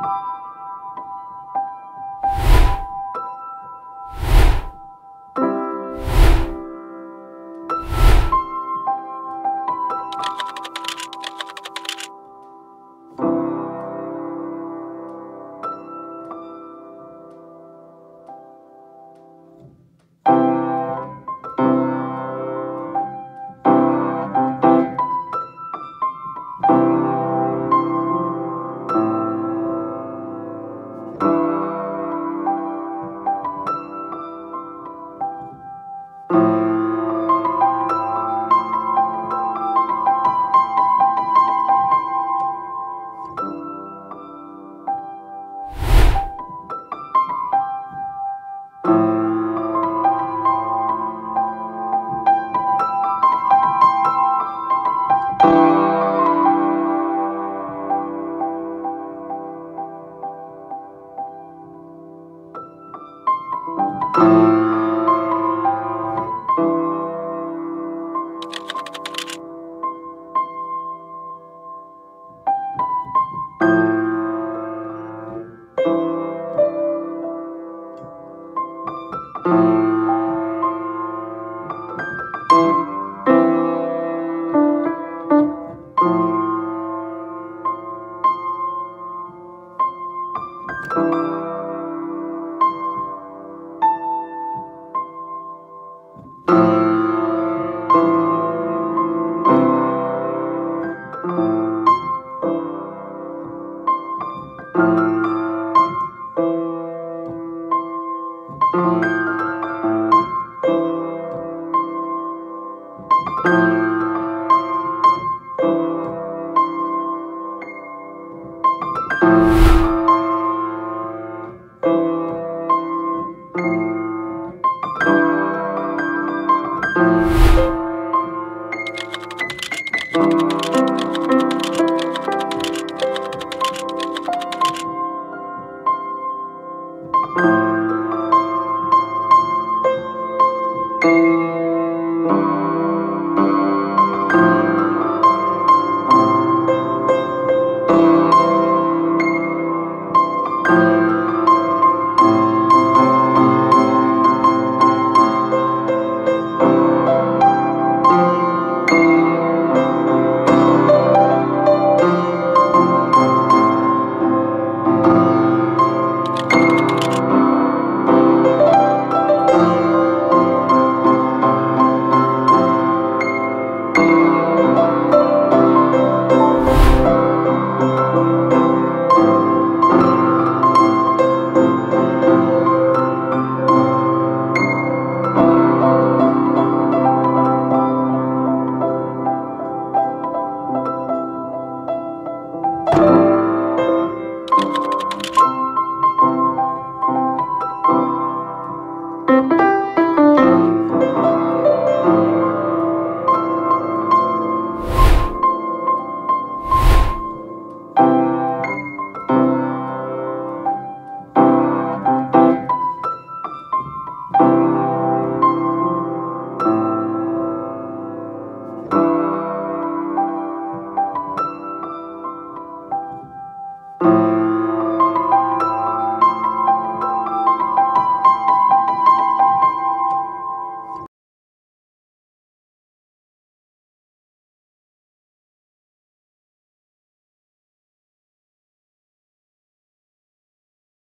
you Bye.